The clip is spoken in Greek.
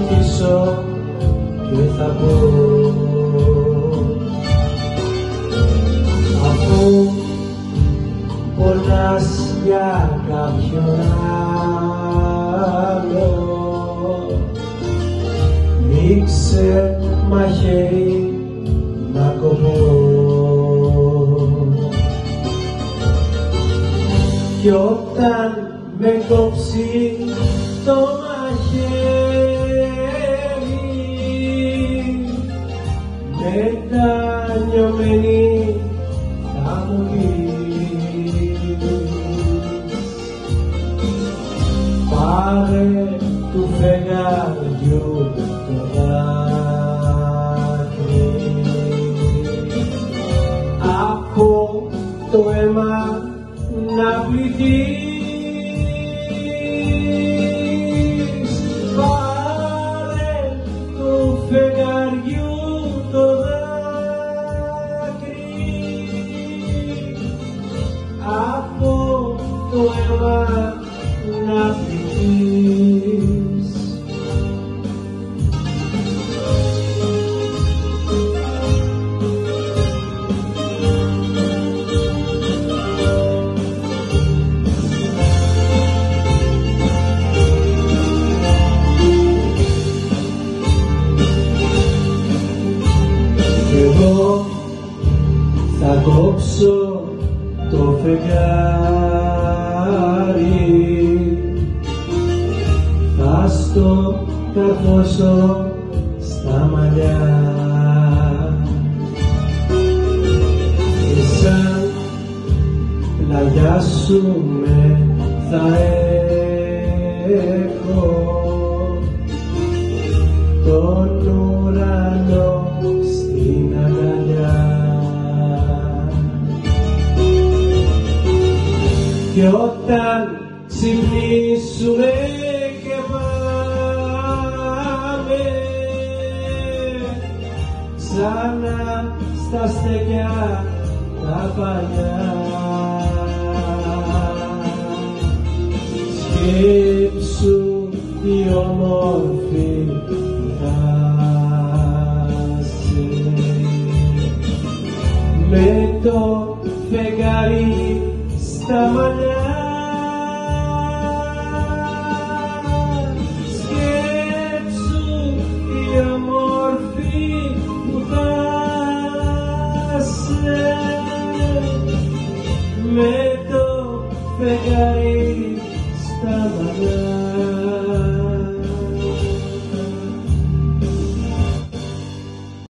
θα με πίσω και θα πω. Αφού πονάς για κάποιον άλλο ρίξε μαχαίρι να κοπώ. Κι όταν με κόψει το μαχαίρι μετανιωμένη θα μου πεις. Πάρε του φεγγαριού το δάκρυ. Από το αίμα να πληθείς κόψω το φεγγάρι. Θα στο καρφώσω στα μαλλιά. Και σαν πλαγιάσουμε θα έχω και όταν ξυπνήσουμε και πάμε ξανά στα στεκιά τα παλιά. Σκέψου τι όμορφη θα είσαι με το φεγγάρι στα μαλλιά. Σκέψου τι όμορφη που θα είσαι με το φεγγάρι στα μαλλιά